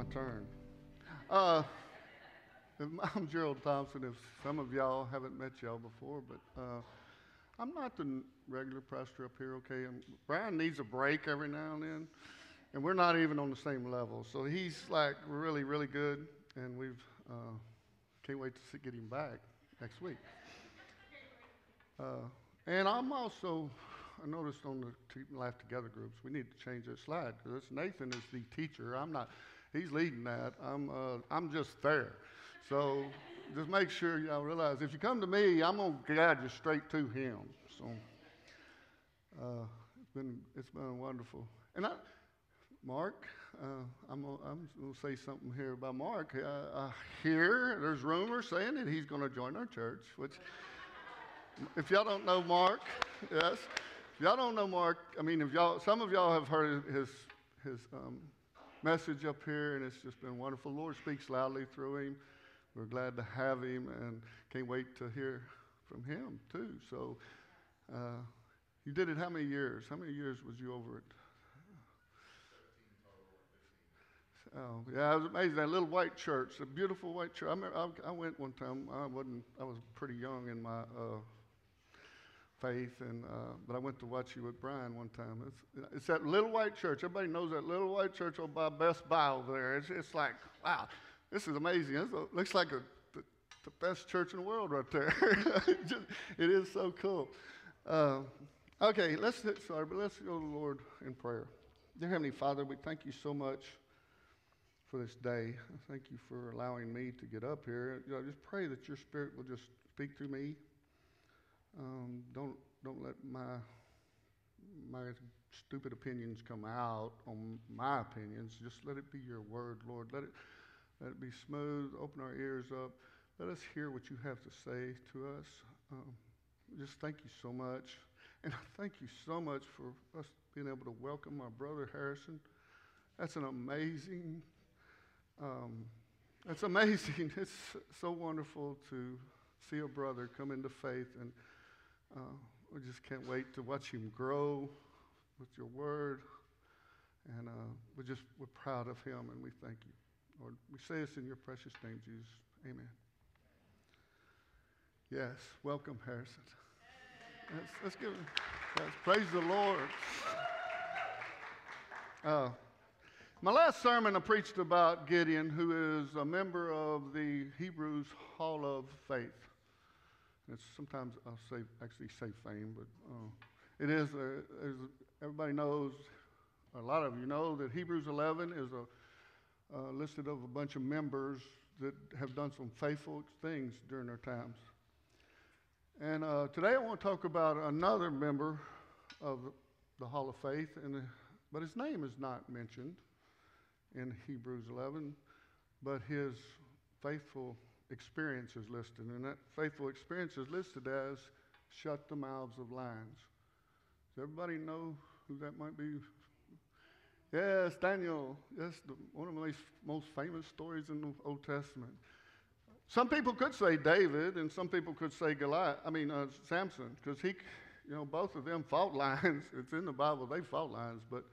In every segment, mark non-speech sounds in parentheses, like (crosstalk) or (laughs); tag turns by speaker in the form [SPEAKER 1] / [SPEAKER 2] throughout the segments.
[SPEAKER 1] my turn. Uh, (laughs) I'm Gerald Thompson. If some of y'all haven't met y'all before, but uh, I'm not the regular pastor up here. Okay, and Brian needs a break every now and then, and we're not even on the same level. So he's like really, really good, and we've uh, can't wait to get him back next week. Uh, and I'm also I noticed on the Life Together groups, we need to change that slide because Nathan is the teacher. I'm not, he's leading that. I'm, uh, I'm just there. So just make sure y'all realize if you come to me, I'm going to guide you straight to him. So uh, it's, been, it's been wonderful. And I, Mark, uh, I'm going to say something here about Mark. Uh, I hear there's rumors saying that he's going to join our church, which, if y'all don't know Mark, yes, if y'all don't know Mark, I mean, if y'all, some of y'all have heard his, his um, message up here, and it's just been wonderful. Lord speaks loudly through him. We're glad to have him, and can't wait to hear from him too. So, uh, you did it how many years? How many years was you over it? Oh, yeah, it was amazing. That little white church, a beautiful white church. I, remember, I, I went one time. I wasn't. I was pretty young in my uh, faith, and uh, but I went to watch you with Brian one time. It's, it's that little white church. Everybody knows that little white church over by Best Buy over there. It's, it's like, wow, this is amazing. It looks like a, the, the, best church in the world right there. (laughs) Just, it is so cool. Uh, okay, let's started, but let's go to the Lord in prayer. Dear Heavenly Father, we thank you so much for this day. Thank you for allowing me to get up here. You know, I just pray that your Spirit will just speak through me um, don't don't let my my stupid opinions come out on my opinions. Just let it be your word, Lord. Let it let it be smooth. Open our ears up. Let us hear what you have to say to us. Um, just thank you so much. And thank you so much for us being able to welcome my brother Harrison. That's an amazing, um, that's amazing. (laughs) It's so wonderful to see a brother come into faith and uh, we just can't wait to watch him grow with your word. And uh, we're just, we're proud of him and we thank you. Lord, we say this in your precious name, Jesus. Amen. Yes, welcome, Harrison. Let's, let's give him, let's praise the Lord. Uh, my last sermon, I preached about Gideon, who is a member of the Hebrews Hall of Faith. It's sometimes I'll say actually say fame, but uh, it is. A, everybody knows. A lot of you know that Hebrews 11 is a uh, listed of a bunch of members that have done some faithful things during their times. And uh, today I want to talk about another member of the Hall of Faith, and, uh, but his name is not mentioned in Hebrews 11, but his faithful experience is listed, and that faithful experience is listed as shut the mouths of lions. Does everybody know who that might be? Yes, Daniel. Yes, the, one of the most famous stories in the Old Testament. Some people could say David, and some people could say Goliath. I mean uh, Samson, because he, you know, both of them (laughs) fought lions. It's in the Bible; they fought lions. But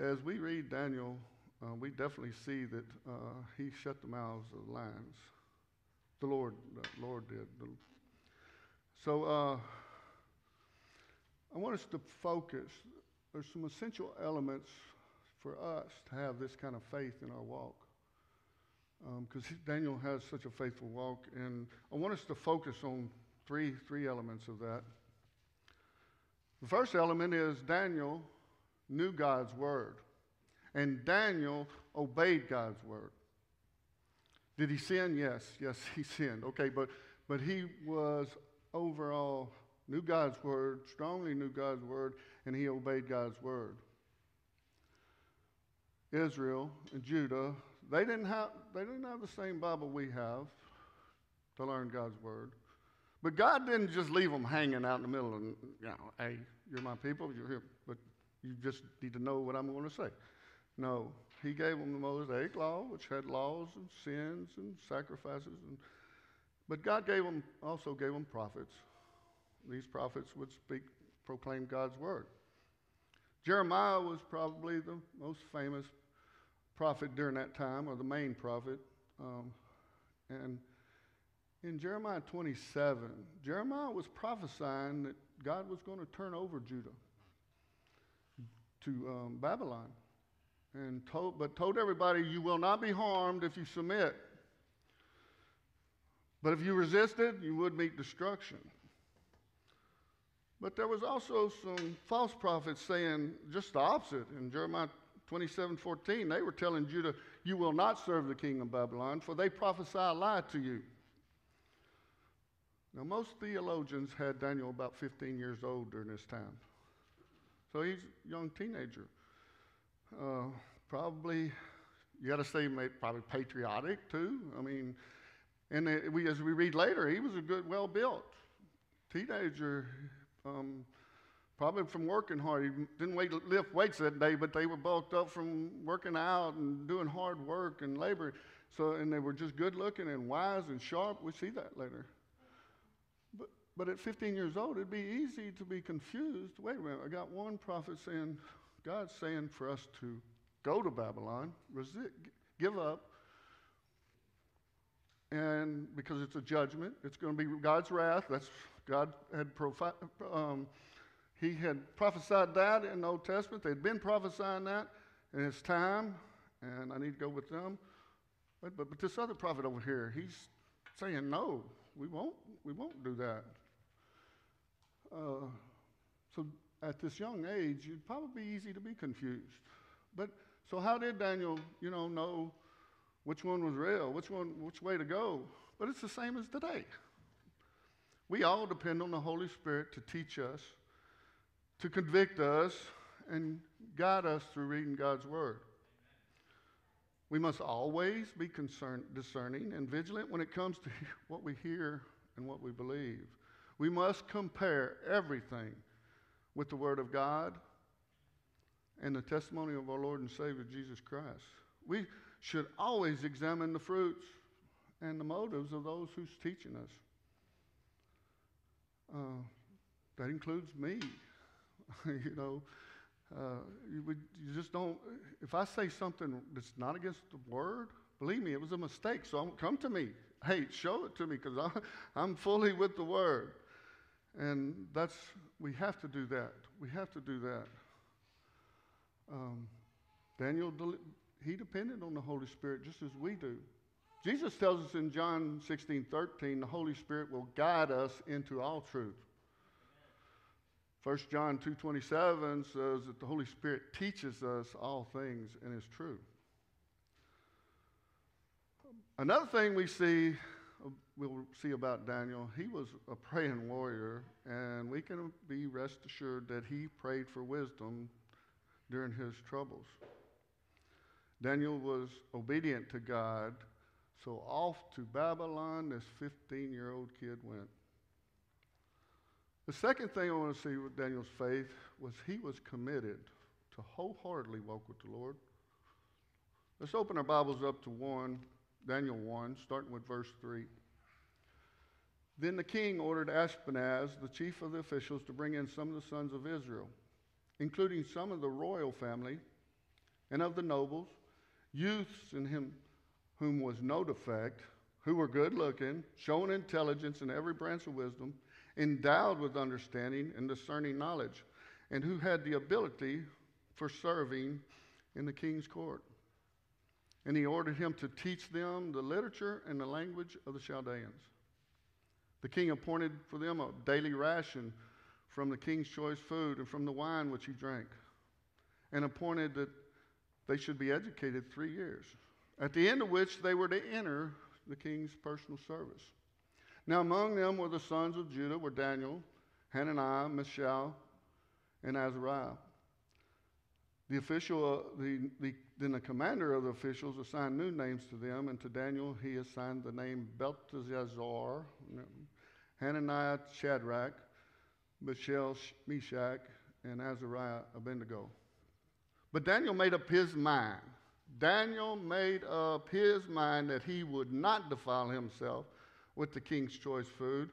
[SPEAKER 1] as we read Daniel, uh, we definitely see that uh, he shut the mouths of the lions. The Lord, the Lord did. So uh, I want us to focus. There's some essential elements for us to have this kind of faith in our walk. Because um, Daniel has such a faithful walk, and I want us to focus on three, three elements of that. The first element is Daniel knew God's word. And Daniel obeyed God's word. Did he sin? Yes, yes, (laughs) he sinned. Okay, but, but he was overall, knew God's word, strongly knew God's word, and he obeyed God's word. Israel and Judah, they didn't have, they didn't have the same Bible we have to learn God's word. But God didn't just leave them hanging out in the middle and, you know, hey, you're my people, you're here, but you just need to know what I'm going to say. No, he gave them the Mosaic law, which had laws and sins and sacrifices. And, but God gave them, also gave them prophets. These prophets would speak, proclaim God's word. Jeremiah was probably the most famous prophet during that time, or the main prophet. Um, and in Jeremiah 27, Jeremiah was prophesying that God was going to turn over Judah to um, Babylon, and told, but told everybody, "You will not be harmed if you submit. But if you resisted, you would meet destruction." But there was also some false prophets saying just the opposite. In Jeremiah 27 14, they were telling Judah, You will not serve the king of Babylon, for they prophesy a lie to you. Now, most theologians had Daniel about 15 years old during this time. So he's a young teenager. Uh, probably, you got to say, probably patriotic too. I mean, and it, we, as we read later, he was a good, well built teenager. Um, probably from working hard. He didn't wait, lift weights that day, but they were bulked up from working out and doing hard work and labor. So, and they were just good looking and wise and sharp. We see that later. But, but at 15 years old, it'd be easy to be confused. Wait a minute, I got one prophet saying, God's saying for us to go to Babylon, resist, give up, and because it's a judgment, it's going to be God's wrath. That's God had profi- um, he had prophesied that in the Old Testament. They'd been prophesying that, and it's time, and I need to go with them. But, but, but this other prophet over here, he's saying, no, we won't, we won't do that. Uh, so at this young age, it'd probably be easy to be confused. But so how did Daniel, you know, know which one was real, which one, which way to go? But it's the same as today. We all depend on the Holy Spirit to teach us, to convict us, and guide us through reading God's Word. We must always be concerned, discerning and vigilant when it comes to (laughs) what we hear and what we believe. We must compare everything with the Word of God and the testimony of our Lord and Savior Jesus Christ. We should always examine the fruits and the motives of those who's teaching us. Uh, that includes me. (laughs) you know, uh, you, would, you just don't. If I say something that's not against the word, believe me, it was a mistake. So come to me. Hey, show it to me because (laughs) I'm fully with the word. And that's, we have to do that. We have to do that. Um, Daniel, he depended on the Holy Spirit just as we do. Jesus tells us in John 16, 13, the Holy Spirit will guide us into all truth. 1 John 2.27 says that the Holy Spirit teaches us all things and is true. Another thing we see, we'll see about Daniel, he was a praying warrior, and we can be rest assured that he prayed for wisdom during his troubles. Daniel was obedient to God so off to Babylon, this 15 year old kid went. The second thing I want to see with Daniel's faith was he was committed to wholeheartedly walk with the Lord. Let's open our Bibles up to 1, Daniel 1, starting with verse 3. Then the king ordered Ashpenaz, the chief of the officials, to bring in some of the sons of Israel, including some of the royal family and of the nobles, youths in him whom was no defect, who were good looking, showing intelligence in every branch of wisdom, endowed with understanding and discerning knowledge, and who had the ability for serving in the king's court. And he ordered him to teach them the literature and the language of the Chaldeans. The king appointed for them a daily ration from the king's choice food and from the wine which he drank, and appointed that they should be educated three years at the end of which they were to enter the king's personal service. Now, among them were the sons of Judah, were Daniel, Hananiah, Mishael, and Azariah. The official, uh, the, the, then the commander of the officials assigned new names to them, and to Daniel he assigned the name Belteshazzar, Hananiah Shadrach, Mishael Meshach, and Azariah Abednego. But Daniel made up his mind Daniel made up his mind that he would not defile himself with the king's choice food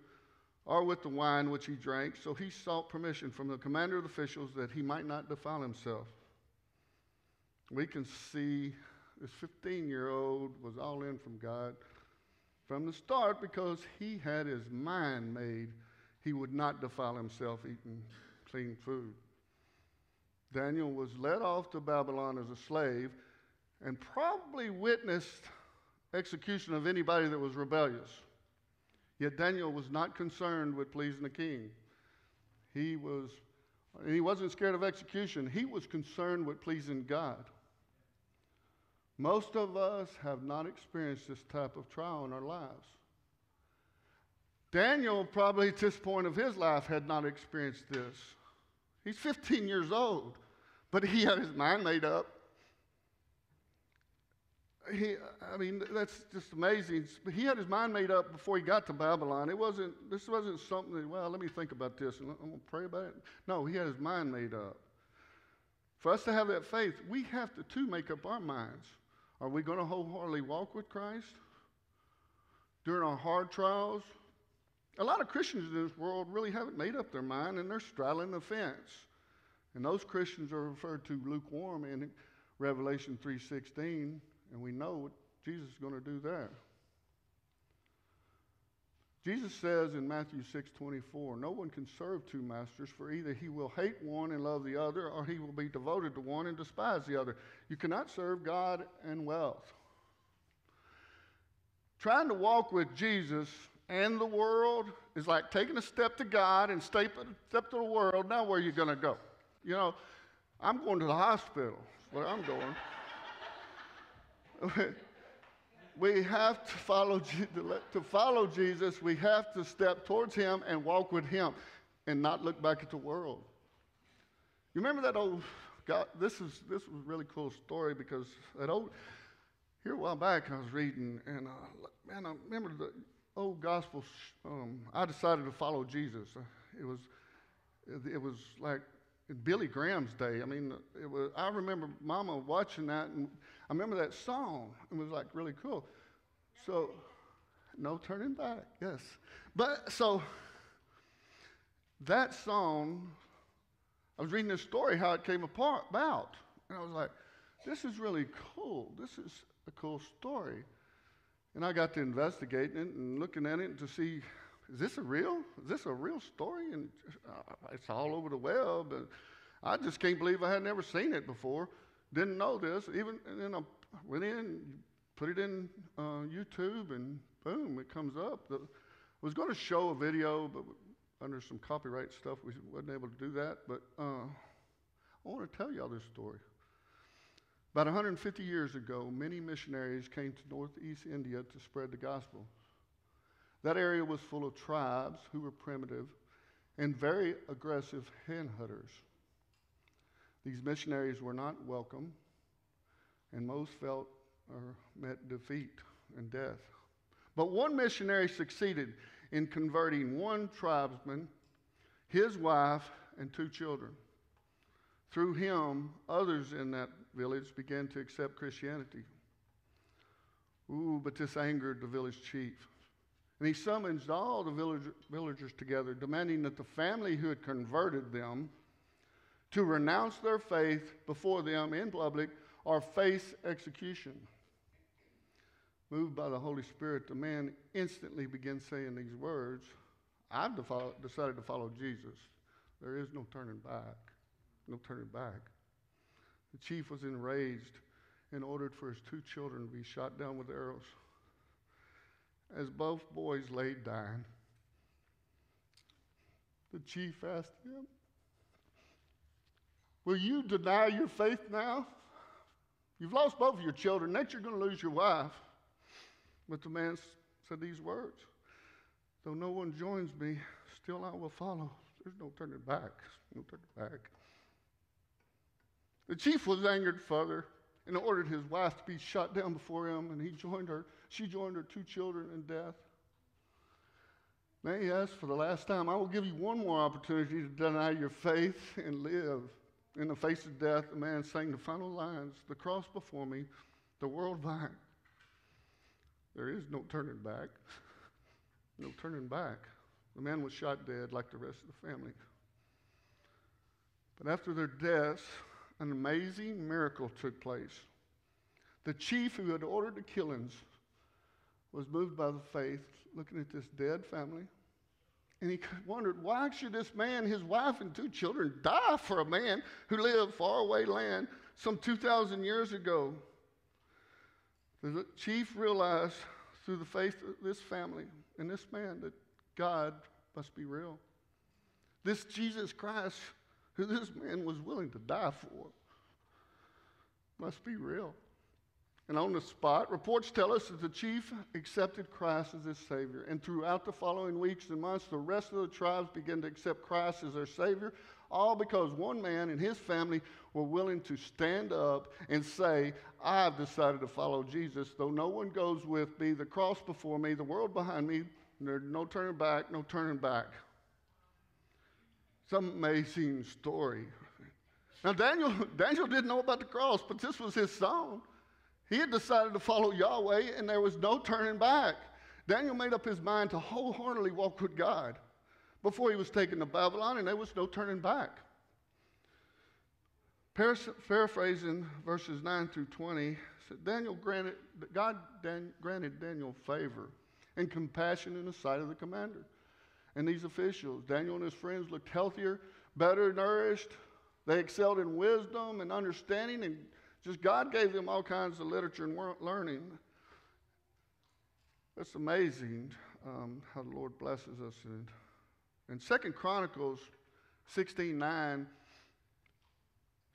[SPEAKER 1] or with the wine which he drank, so he sought permission from the commander of the officials that he might not defile himself. We can see this 15 year old was all in from God from the start because he had his mind made he would not defile himself eating clean food. Daniel was led off to Babylon as a slave and probably witnessed execution of anybody that was rebellious. Yet Daniel was not concerned with pleasing the king. He was and he wasn't scared of execution. He was concerned with pleasing God. Most of us have not experienced this type of trial in our lives. Daniel, probably at this point of his life, had not experienced this. He's 15 years old, but he had his mind made up. He, I mean, that's just amazing. But he had his mind made up before he got to Babylon. It wasn't, this wasn't something that, well, let me think about this and I'm going to pray about it. No, he had his mind made up. For us to have that faith, we have to, too, make up our minds. Are we going to wholeheartedly walk with Christ during our hard trials? A lot of Christians in this world really haven't made up their mind and they're straddling the fence. And those Christians are referred to lukewarm in Revelation 3:16, and we know what Jesus is going to do there. Jesus says in Matthew 6:24, "No one can serve two masters, for either he will hate one and love the other, or he will be devoted to one and despise the other. You cannot serve God and wealth." Trying to walk with Jesus and the world is like taking a step to God and step, step to the world. Now, where are you going to go? You know, I'm going to the hospital. Where I'm going. (laughs) we have to follow, to follow Jesus, we have to step towards him and walk with him and not look back at the world. You remember that old, God, this is, this was a really cool story because that old, here a while back I was reading and uh, man, I remember the old gospel, um, I decided to follow Jesus. It was, it was like Billy Graham's day. I mean, it was, I remember Mama watching that, and I remember that song. It was like really cool. So, no turning back. Yes, but so that song, I was reading this story how it came apart, about, and I was like, this is really cool. This is a cool story. And I got to investigating it and looking at it to see, is this a real? Is this a real story? And uh, it's all over the web. And I just can't believe I had never seen it before. Didn't know this. Even then I went in, put it in uh, YouTube, and boom, it comes up. The, I was going to show a video, but under some copyright stuff, we wasn't able to do that. But uh, I want to tell y'all this story. About 150 years ago, many missionaries came to northeast India to spread the gospel. That area was full of tribes who were primitive and very aggressive hen hunters. These missionaries were not welcome, and most felt or met defeat and death. But one missionary succeeded in converting one tribesman, his wife, and two children. Through him, others in that village began to accept Christianity. Ooh, but this angered the village chief. And he summons all the village, villagers together, demanding that the family who had converted them to renounce their faith before them in public or face execution. Moved by the Holy Spirit, the man instantly begins saying these words I've decided to follow Jesus. There is no turning back. No turning back. The chief was enraged and ordered for his two children to be shot down with arrows. As both boys lay dying, the chief asked him, Will you deny your faith now? You've lost both of your children. Next, you're going to lose your wife. But the man said these words Though no one joins me, still I will follow. There's no turning back. No turning back. The chief was angered further and ordered his wife to be shot down before him, and he joined her. She joined her two children in death. Now he asked for the last time, I will give you one more opportunity to deny your faith and live. In the face of death, the man sang the final lines The cross before me, the world behind. There is no turning back. no turning back. The man was shot dead like the rest of the family. But after their deaths, an amazing miracle took place. The chief who had ordered the killings was moved by the faith, looking at this dead family. And he wondered, why should this man, his wife, and two children die for a man who lived far away land some 2,000 years ago? The chief realized through the faith of this family and this man that God must be real. This Jesus Christ, who this man was willing to die for, must be real. And on the spot, reports tell us that the chief accepted Christ as his Savior. And throughout the following weeks and months, the rest of the tribes began to accept Christ as their Savior, all because one man and his family were willing to stand up and say, I've decided to follow Jesus. Though no one goes with me, the cross before me, the world behind me, there's no turning back, no turning back. Some amazing story. Now, Daniel, (laughs) Daniel didn't know about the cross, but this was his song. He had decided to follow Yahweh, and there was no turning back. Daniel made up his mind to wholeheartedly walk with God before he was taken to Babylon, and there was no turning back. Paraphrasing verses 9 through 20, said Daniel granted, God Dan, granted Daniel favor and compassion in the sight of the commander and these officials. Daniel and his friends looked healthier, better nourished. They excelled in wisdom and understanding and just God gave them all kinds of literature and learning. It's amazing um, how the Lord blesses us. And, Second Chronicles 16:9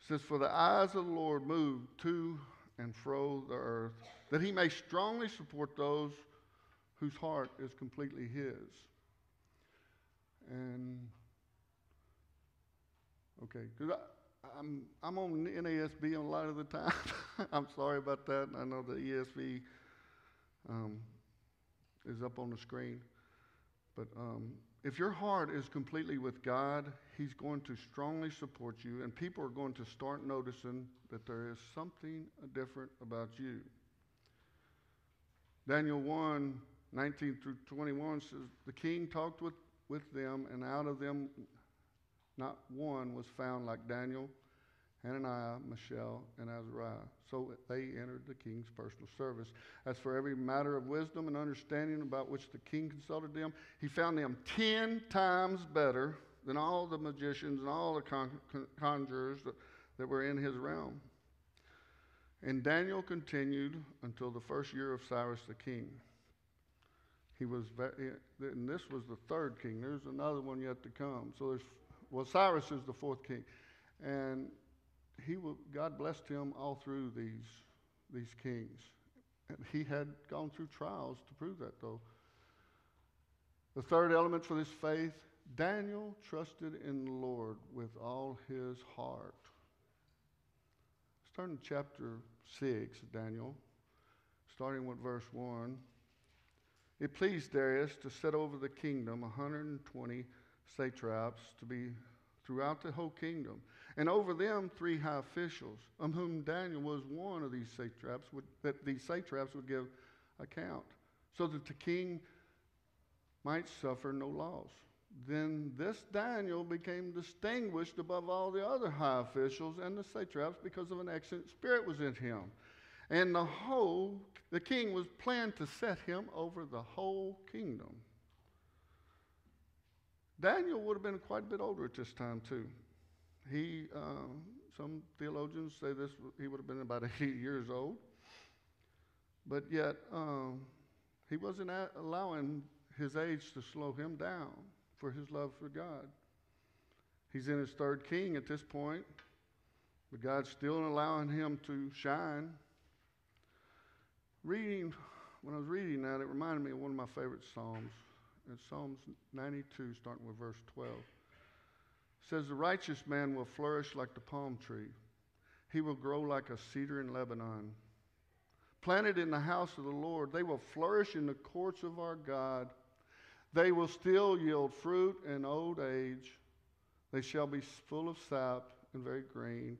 [SPEAKER 1] says, "For the eyes of the Lord move to and fro the earth, that He may strongly support those whose heart is completely His." And okay, because I'm, I'm on NASB a lot of the time. (laughs) I'm sorry about that. I know the ESV um, is up on the screen. But um, if your heart is completely with God, He's going to strongly support you, and people are going to start noticing that there is something different about you. Daniel 1 19 through 21 says, The king talked with, with them, and out of them not one was found like Daniel, Hananiah, Mishael, and Azariah. So they entered the king's personal service. As for every matter of wisdom and understanding about which the king consulted them, he found them ten times better than all the magicians and all the con- conjurers that, that were in his realm. And Daniel continued until the first year of Cyrus the king. He was, and this was the third king. There's another one yet to come. So there's well, Cyrus is the fourth king. And he will, God blessed him all through these, these kings. And he had gone through trials to prove that, though. The third element for this faith Daniel trusted in the Lord with all his heart. Let's chapter 6, Daniel, starting with verse 1. It pleased Darius to set over the kingdom 120 satraps to be throughout the whole kingdom, and over them three high officials, of whom Daniel was one of these satraps, would, that these satraps would give account, so that the king might suffer no loss. Then this Daniel became distinguished above all the other high officials and the satraps because of an excellent spirit was in him. And the whole, the king was planned to set him over the whole kingdom. Daniel would have been quite a bit older at this time, too. He, um, some theologians say this, he would have been about (laughs) 80 years old. But yet, um, he wasn't allowing his age to slow him down for his love for God. He's in his third king at this point, but God's still allowing him to shine. Reading, when I was reading that, it reminded me of one of my favorite Psalms in Psalms 92, starting with verse 12. Says, The righteous man will flourish like the palm tree, he will grow like a cedar in Lebanon. Planted in the house of the Lord, they will flourish in the courts of our God. They will still yield fruit in old age. They shall be full of sap and very green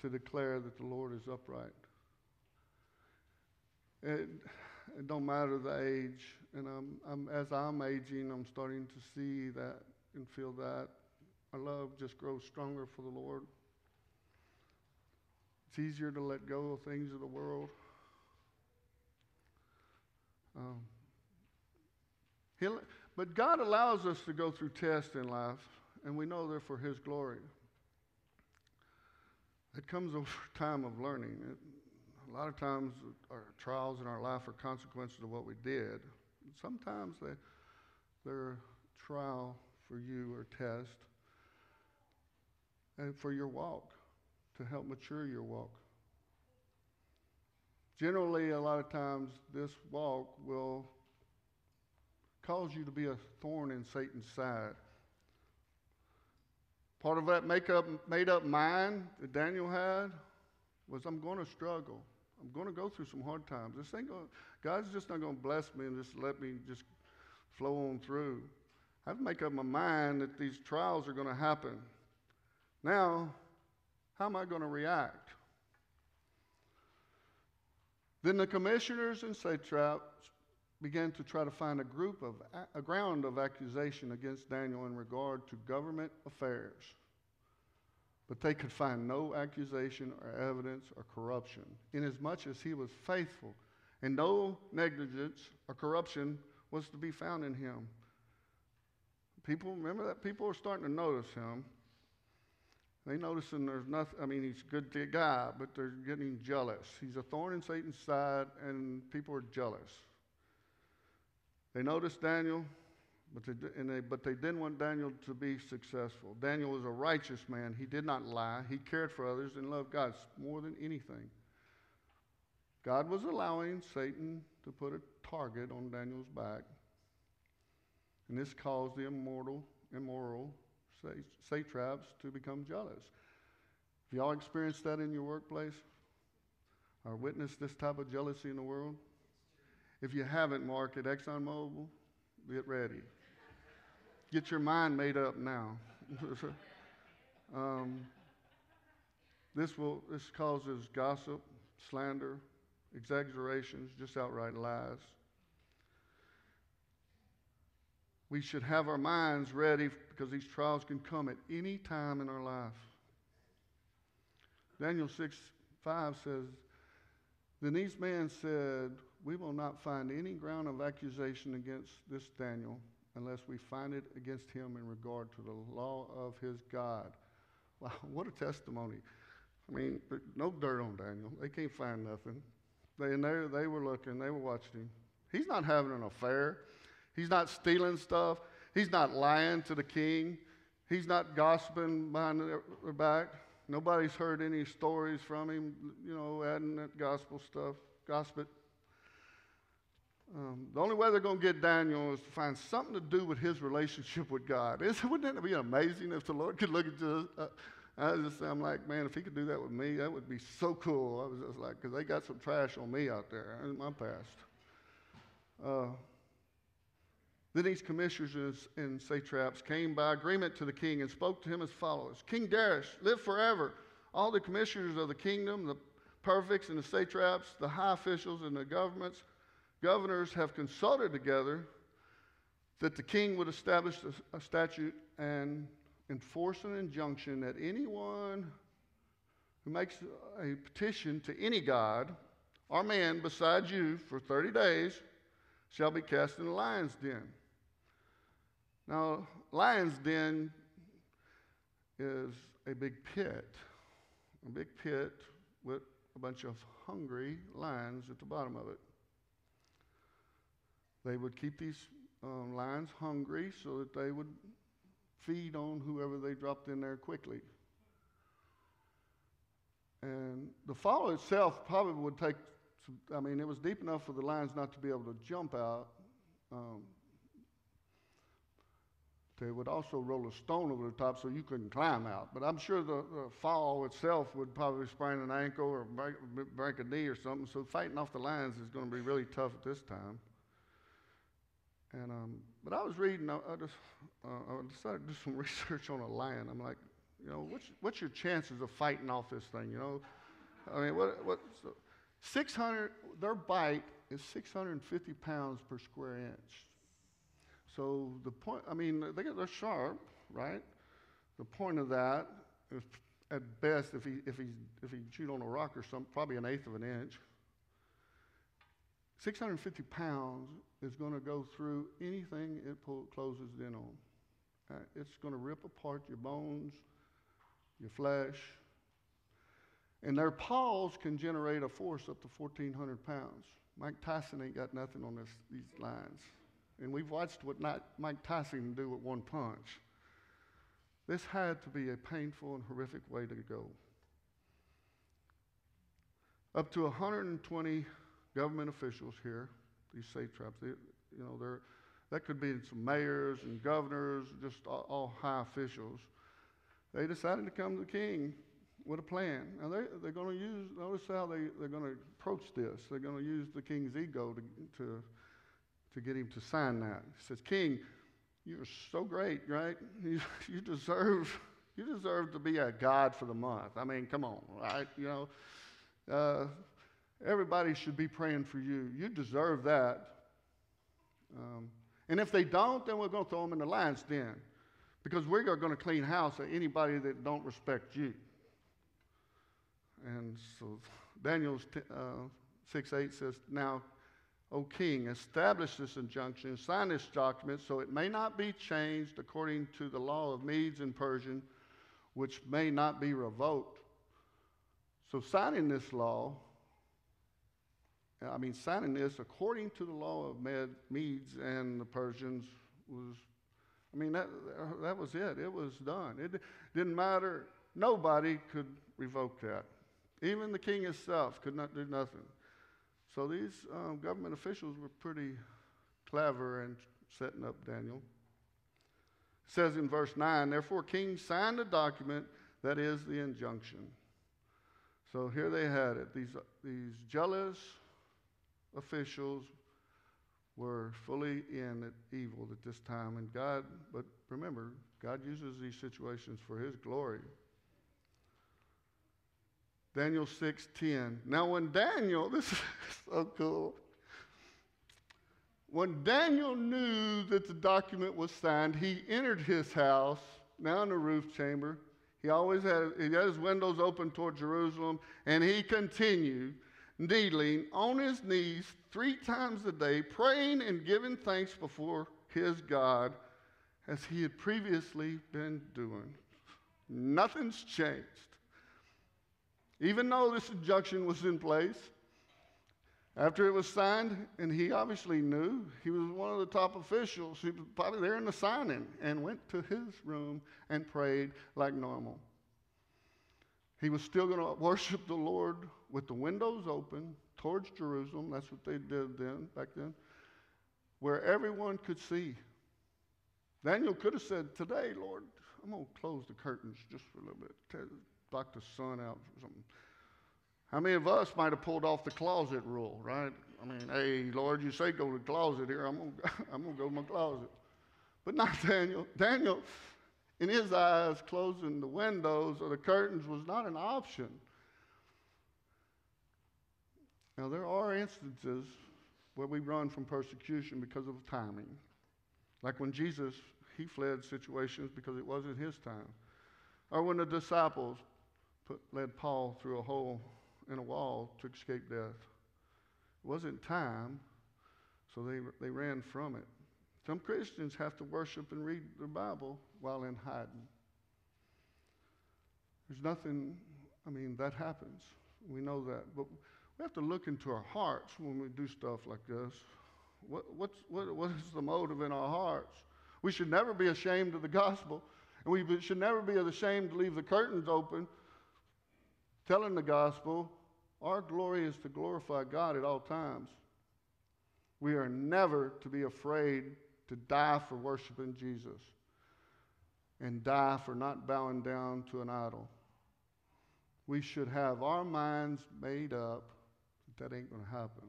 [SPEAKER 1] to declare that the Lord is upright. It, it don't matter the age, and I'm, I'm, as I'm aging, I'm starting to see that and feel that my love just grows stronger for the Lord. It's easier to let go of things of the world. Um, but God allows us to go through tests in life, and we know they're for His glory. It comes over (laughs) time of learning. It, a lot of times, our trials in our life are consequences of what we did. Sometimes they, they're a trial for you or test, and for your walk to help mature your walk. Generally, a lot of times, this walk will cause you to be a thorn in Satan's side. Part of that make up, made up mind that Daniel had was I'm going to struggle. I'm going to go through some hard times. This ain't going, God's just not going to bless me and just let me just flow on through. I have to make up my mind that these trials are going to happen. Now, how am I going to react? Then the commissioners and satraps began to try to find a group of a ground of accusation against Daniel in regard to government affairs. But they could find no accusation or evidence or corruption, inasmuch as he was faithful, and no negligence or corruption was to be found in him. People, remember that people are starting to notice him. They noticing there's nothing, I mean, he's a good guy, but they're getting jealous. He's a thorn in Satan's side, and people are jealous. They notice Daniel, but they, they, but they didn't want Daniel to be successful. Daniel was a righteous man. He did not lie. He cared for others and loved God more than anything. God was allowing Satan to put a target on Daniel's back. And this caused the immortal, immoral satraps to become jealous. Have y'all experienced that in your workplace? Or witnessed this type of jealousy in the world? If you haven't, Mark, at ExxonMobil, get ready. Get your mind made up now. (laughs) um, this, will, this causes gossip, slander, exaggerations, just outright lies. We should have our minds ready because these trials can come at any time in our life. Daniel 6 5 says, Then these men said, We will not find any ground of accusation against this Daniel unless we find it against him in regard to the law of his God. (laughs) Wow, what a testimony. I mean, no dirt on Daniel. They can't find nothing. They, and they, they were looking, they were watching him. He's not having an affair. He's not stealing stuff. He's not lying to the king. He's not gossiping behind their back. Nobody's heard any stories from him, you know, adding that gospel stuff, gossip. Um, the only way they're going to get Daniel is to find something to do with his relationship with God. Is, wouldn't that be amazing if the Lord could look at you? Uh, I just, I'm like, man, if he could do that with me, that would be so cool. I was just like, because they got some trash on me out there in my past. Uh, then these commissioners and satraps came by agreement to the king and spoke to him as follows King Darius, live forever. All the commissioners of the kingdom, the prefects and the satraps, the high officials and the governments, governors have consulted together that the king would establish a, a statute and enforce an injunction that anyone who makes a petition to any god or man besides you for 30 days shall be cast in the lion's den. Now, lion's den is a big pit, a big pit with a bunch of hungry lions at the bottom of it. They would keep these um, lions hungry so that they would feed on whoever they dropped in there quickly. And the fall itself probably would take, some, I mean, it was deep enough for the lions not to be able to jump out. Um, they would also roll a stone over the top so you couldn't climb out. But I'm sure the, the fall itself would probably sprain an ankle or break, break a knee or something. So fighting off the lions is going to be really tough at this time. And um, but I was reading. I, I just uh, I decided to do some (laughs) research on a lion. I'm like, you know, what's what's your chances of fighting off this thing? You know, I mean, what what? So 600. Their bite is 650 pounds per square inch. So the point, I mean, they, they're sharp, right? The point of that is, at best, if he, if he, if he chewed on a rock or something, probably an eighth of an inch. 650 pounds is going to go through anything it pull, closes in on. Uh, it's going to rip apart your bones, your flesh. And their paws can generate a force up to 1,400 pounds. Mike Tyson ain't got nothing on this, these lines. And we've watched what Mike Tyson do with one punch. This had to be a painful and horrific way to go. Up to 120 government officials here, these satraps, they, you know, they're, that could be some mayors and governors, just all, high officials. They decided to come to the king with a plan. Now they, they're going to use, notice how they, they're going to approach this. They're going to use the king's ego to, to, to get him to sign that. He says, King, you're so great, right? (laughs) You, you deserve, you deserve to be a god for the month. I mean, come on, right? You know, uh, everybody should be praying for you. You deserve that. Um, and if they don't, then we're going to throw them in the lion's den because we're going to clean house of anybody that don't respect you. And so Daniel uh, 6 8 says, Now, O king, establish this injunction, sign this document so it may not be changed according to the law of Medes and Persian, which may not be revoked. So, signing this law, I mean, signing this according to the law of Med, Medes and the Persians was, I mean, that, that was it. It was done. It didn't matter. Nobody could revoke that. Even the king himself could not do nothing. So these um, government officials were pretty clever in setting up Daniel. It says in verse 9, therefore, king signed a document that is the injunction. So here they had it. These, these jealous officials were fully in at evil at this time. And God, but remember, God uses these situations for his glory. Daniel 6:10. Now when Daniel, (laughs) this is so cool. When Daniel knew that the document was signed, he entered his house, now in the roof chamber. He always had, he had his windows open toward Jerusalem, and he continued kneeling on his knees three times a day, praying and giving thanks before his God as he had previously been doing. Nothing's changed. Even though this injunction was in place, after it was signed, and he obviously knew, he was one of the top officials. He was probably there in the signing and went to his room and prayed like normal. He was still going to worship the Lord with the windows open towards Jerusalem. That's what they did then, back then, where everyone could see. Daniel could have said, Today, Lord, I'm going to close the curtains just for a little bit block the sun out or something. How many of us might have pulled off the closet rule, right? I mean, hey, Lord, you say go to the closet here. I'm going (laughs) I'm to go to my closet. But not (laughs) Daniel. Daniel, in his eyes, closing the windows or the curtains was not an option. Now, there are instances where we run from persecution because of timing. Like when Jesus, he fled situations because it wasn't his time. Or when the disciples put, led Paul through a hole in a wall to escape death. It wasn't time, so they, they ran from it. Some Christians have to worship and read the Bible while in hiding. There's nothing, I mean, that happens. We know that. But we have to look into our hearts when we do stuff like this. What, what's, what, what is the motive in our hearts? We should never be ashamed of the gospel, and we should never be ashamed to leave the curtains open telling the gospel, our glory is to glorify God at all times. We are never to be afraid to die for worshiping Jesus and die for not bowing down to an idol. We should have our minds made up that ain't going to happen.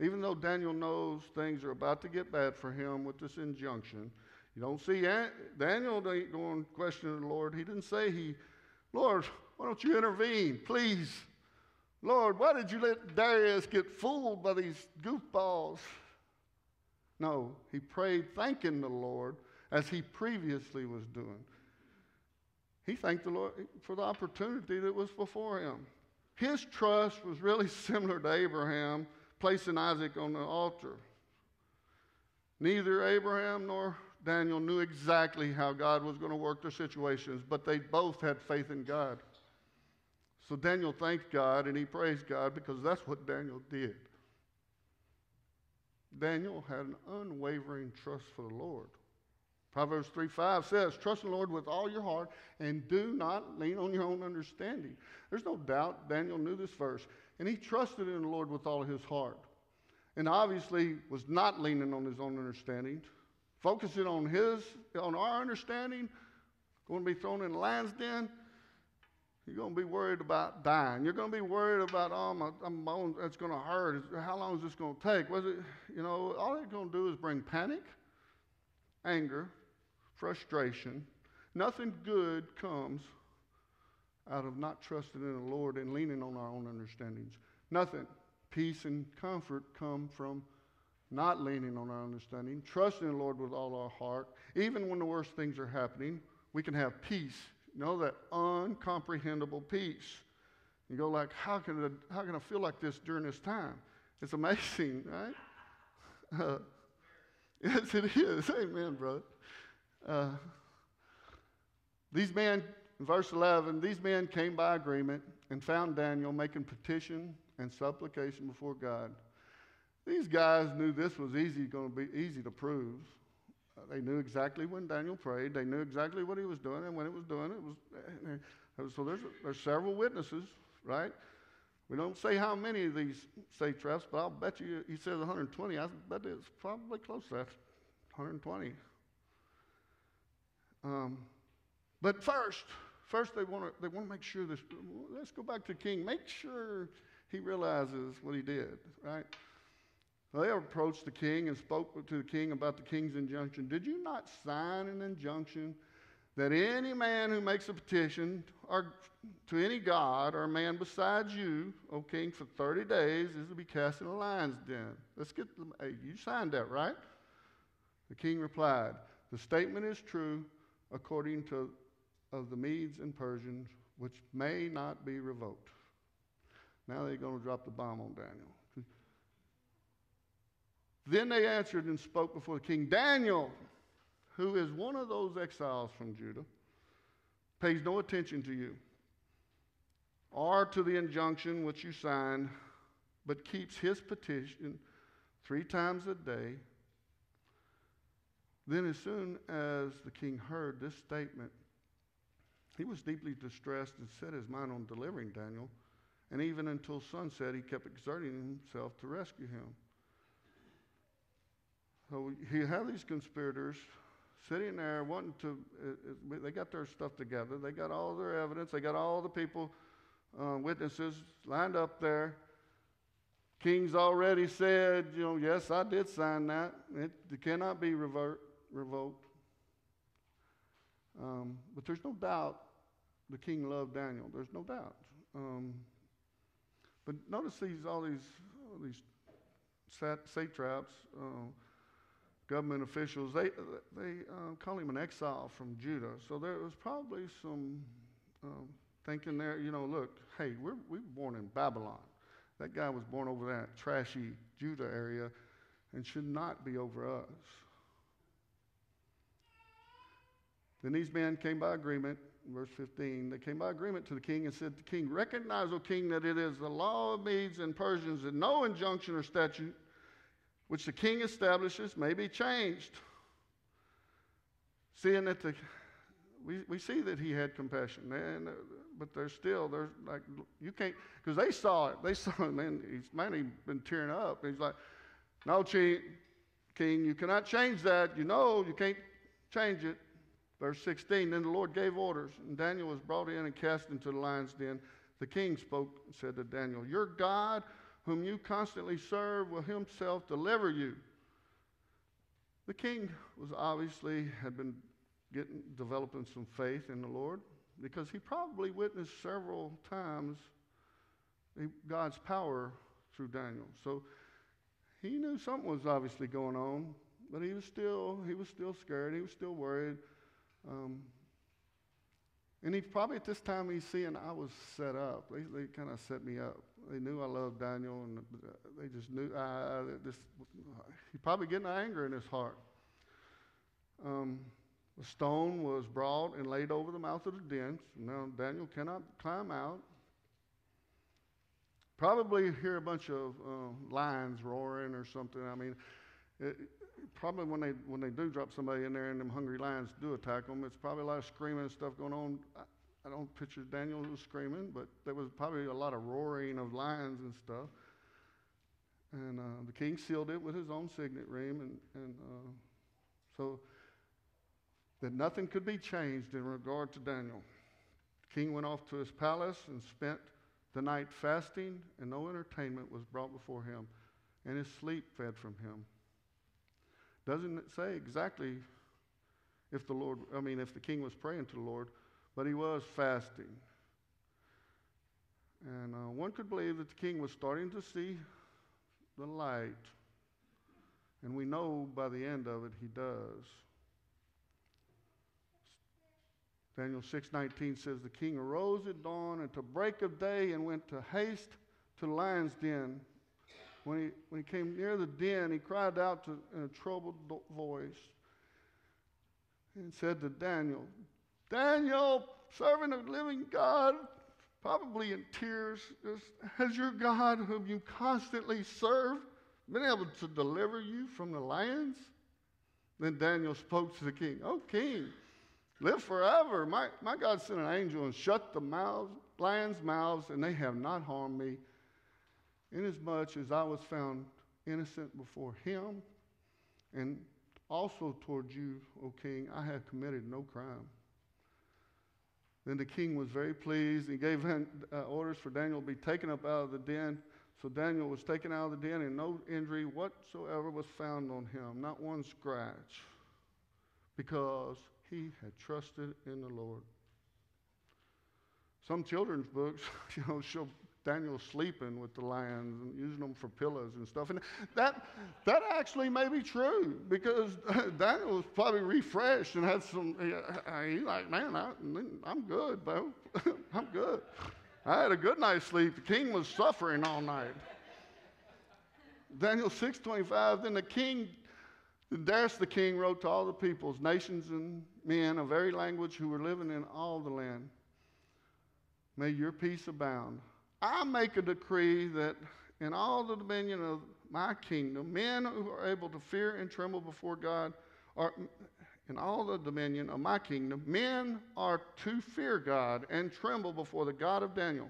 [SPEAKER 1] Even though Daniel knows things are about to get bad for him with this injunction, you don't see Daniel ain't going questioning the Lord. He didn't say he, Lord, why don't you intervene, please? Lord, why did you let Darius get fooled by these goofballs? No, he prayed thanking the Lord as he previously was doing. He thanked the Lord for the opportunity that was before him. His trust was really (laughs) similar to Abraham placing Isaac on the altar. Neither Abraham nor Daniel knew exactly how God was going to work their situations, but they both had faith in God. So Daniel thanked God and he praised God because that's what Daniel did. Daniel had an unwavering trust for the Lord. Proverbs 3 5 says, Trust the Lord with all your heart and do not lean on your own understanding. There's no doubt Daniel knew this verse, and he trusted in the Lord with all his heart. And obviously was not leaning on his own understanding, focusing on his, on our understanding, going to be thrown in the lion's den. You're going to be worried about dying. You're going to be worried about, oh, my, my that's going to hurt. How long is this going to take? Was it, you know, all it's going to do is bring panic, anger, frustration. Nothing good comes out of not trusting in the Lord and leaning on our own understandings. Nothing. Peace and comfort come from not leaning on our understanding, trusting the Lord with all our heart. Even when the worst things are happening, we can have peace you know, that uncomprehendable peace. You go like, how can, I, how can I feel like this during this time? It's amazing, (laughs) right? Uh, (laughs) yes, it is. Amen, brother. Uh, these men, verse 11, these men came by agreement and found Daniel making petition and supplication before God. These guys knew this was easy, going to be easy to prove. They knew exactly when Daniel prayed. They knew exactly what he was doing and when it was doing. It was so. There's there's several witnesses, right? We don't say how many of these satraps, but I'll bet you he says 120. I bet it's probably close to that, 120. Um, but first, first they want to they want to make sure this. Let's go back to King. Make sure he realizes what he did, right? They approached the king and spoke to the king about the king's injunction. Did you not sign an injunction that any man who makes a petition or to any god or man besides you, O king, for 30 days is to be cast in a lion's den? Let's get, hey, you signed that, right? The king replied, The statement is true according to of the Medes and Persians, which may not be revoked. Now they're going to drop the bomb on Daniel. Then they answered and spoke before the king. Daniel, who is one of those exiles from Judah, pays no attention to you or to the injunction which you signed, but keeps his petition three times a day. Then, as soon as the king heard this statement, he was deeply distressed and set his mind on delivering Daniel. And even until sunset, he kept exerting himself to rescue him. So you have these conspirators sitting there wanting to, uh, uh, they got their stuff together. They got all their evidence. They got all the people, uh, witnesses lined up there. King's already said, you know, yes, I did sign that. It, cannot be revert, revoked. Um, but there's no doubt the king loved Daniel. There's no doubt. Um, but notice these all these all these satraps. Uh, government officials, they, they uh, call him an exile from Judah. So there was probably some um, thinking there, you know, look, hey, we're, we were born in Babylon. That guy was born over that trashy Judah area and should not be over us. Then these men came by agreement, verse 15, they came by agreement to the king and said, to The king, recognize, O king, that it is the law of Medes and Persians that no injunction or statute which the king establishes may be changed. Seeing that the, we, we see that he had compassion, and, uh, but there's still, there's like, you can't, because they saw it. They (laughs) saw it, man, he's, he's been tearing up. He's like, no, king, you cannot change that. You know, you can't change it. Verse 16, then the Lord gave orders, and Daniel was brought in and cast into the lion's den. The king spoke and said to Daniel, Your God whom you constantly serve, will himself deliver you. The king was obviously had been getting developing some faith in the Lord because he probably witnessed several times God's power through Daniel. So he knew something was obviously going on, but he was still he was still scared. He was still worried. Um, And he probably at this time he's seeing I was set up. They, they kind of set me up. They knew I loved Daniel, and they just knew uh, this. He probably getting anger in his heart. Um, a stone was brought and laid over the mouth of the den. Now Daniel cannot climb out. Probably hear a bunch of uh, lions roaring or something. I mean, it, probably when they when they do drop somebody in there and them hungry lions do attack them, it's probably a lot of screaming and stuff going on. I, I don't picture Daniel was screaming, but there was probably a lot of roaring of lions and stuff. And uh, the king sealed it with his own signet ring, and, and uh, so that nothing could be changed in regard to Daniel. The king went off to his palace and spent the night fasting, and no entertainment was brought before him, and his sleep fed from him. Doesn't it say exactly if the Lord, I mean, if the king was praying to the Lord, but he was fasting. And uh, one could believe that the king was starting to see the light. And we know by the end of it he does. Daniel 6:19 says the king arose at dawn and to break of day and went to haste to the lion's den. When he, when he came near the den, he cried out to, in a troubled voice and said to Daniel, Daniel, servant of living God, probably in tears, has your God, whom you constantly serve, been able to deliver you from the lions? Then Daniel spoke to the king, Oh, king, live forever. My, my God sent an angel and shut the mouths, lions' mouths, and they have not harmed me inasmuch as I was found innocent before him, and also toward you, O king, I have committed no crime. Then the king was very pleased. and gave uh, orders for Daniel to be taken up out of the den. So Daniel was taken out of the den, and no injury whatsoever was found on him, not one scratch, because he had trusted in the Lord. Some children's books, (laughs) you know, show Daniel sleeping with the lions and using them for pillows and stuff. And that, that actually may be true because (laughs) Daniel was probably refreshed and had some, he's uh, like, man, I, I'm good, bro. (laughs) I'm good. I had a good night's sleep. The king was suffering all night. Daniel 6.25, then the king, Darius the king wrote to all the peoples, nations, and men of every language who were living in all the land. May your peace abound I make a decree that in all the dominion of my kingdom, men who are able to fear and tremble before God are in all the dominion of my kingdom, men are to fear God and tremble before the God of Daniel.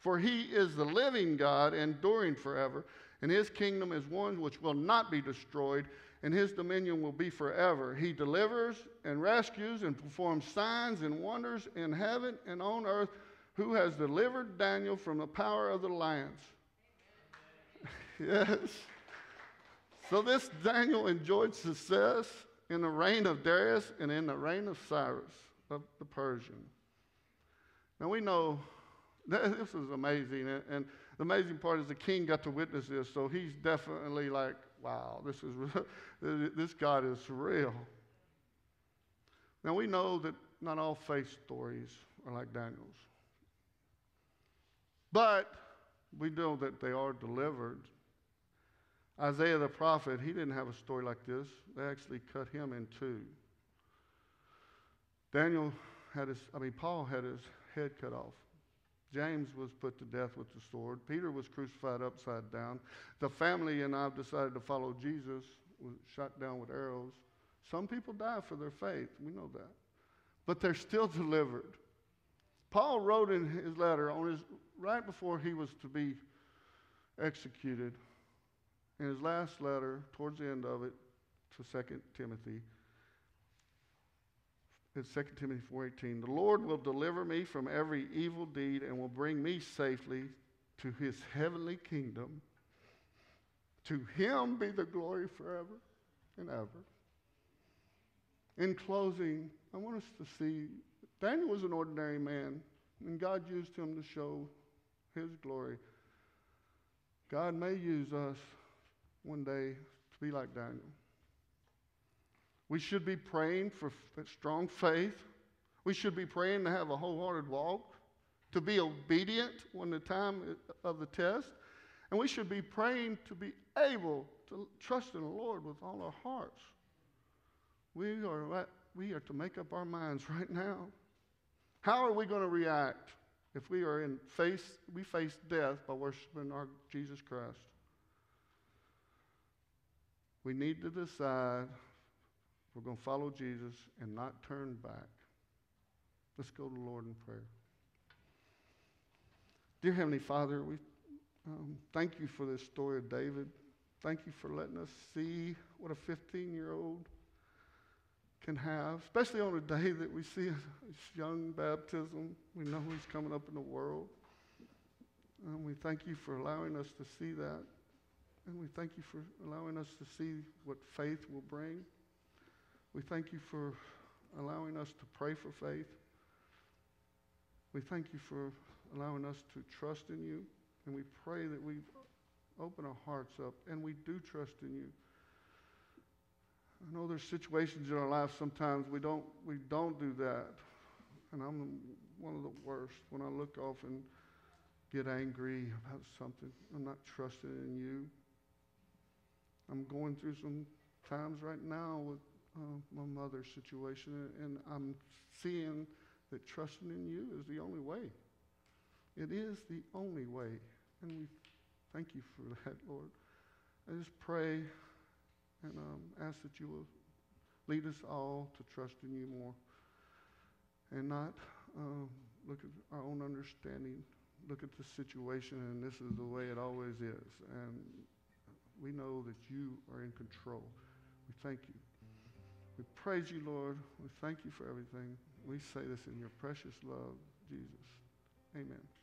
[SPEAKER 1] For he is the living God, enduring forever, and his kingdom is one which will not be destroyed, and his dominion will be forever. He delivers and rescues and performs signs and wonders in heaven and on earth who has delivered Daniel from the power of the lions. (laughs) yes. So this Daniel enjoyed success in the reign of Darius and in the reign of Cyrus of the Persian. Now we know (laughs) this is amazing, and, and the amazing part is the king got to witness this, so he's definitely like, "Wow, this is (laughs) this God is real." Now we know that not all faith stories are like Daniel's. But we know that they are delivered. Isaiah the prophet, he didn't have a story like this. They actually cut him in two. Daniel had his, I mean, Paul had his head cut off. James was put to death with the sword. Peter was crucified upside down. The family and I have decided to follow Jesus, was shot down with arrows. Some people die for their faith. We know that. But they're still (laughs) delivered. Paul wrote in his letter on his right before he was to be executed, in his last letter, towards the end of it, to 2 Timothy, it's 2 Timothy 4.18, the Lord will deliver me from every evil deed and will bring me safely to his heavenly kingdom. To him be the glory forever and ever. In closing, I want us to see Daniel was an ordinary man, and God used him to show his glory. God may use us one day to be like Daniel. We should be praying for strong faith. We should be praying to have a wholehearted walk, to be obedient when the time of the test. And we should be praying to be able to trust in the Lord with all our hearts. We are, we are to make up our minds (laughs) right now. How are we going to react if we are in face, we face death by worshiping our Jesus Christ? We need to decide we're going to follow Jesus and not turn back. Let's go to the Lord in prayer. Dear Heavenly Father, we um, thank you for this story of David. Thank you for letting us see what a 15 year old can have, especially on a day that we see his young baptism. We know he's coming up in the world. And we thank you for allowing us to see that. And we thank you for allowing us to see what faith will bring. We thank you for allowing us to pray for faith. We thank you for allowing us to trust in you. And we pray that we open our hearts up and we do trust in you. I know there's situations in our life sometimes we don't we don't do that. And I'm one of the worst when I look off and get angry about something. I'm not trusting in you. I'm going through some times right now with uh, my mother's situation, and I'm seeing that trusting in you is the only way. It is the only way. And we thank you for (laughs) that, Lord. I just pray and um, ask that you will lead us all to trust in you more and not um, look at our own understanding, look at the situation, and this is the way it always is. And we know that you are in control. We thank you. We praise you, Lord. We thank you for everything. We say this in your precious love, Jesus. Amen.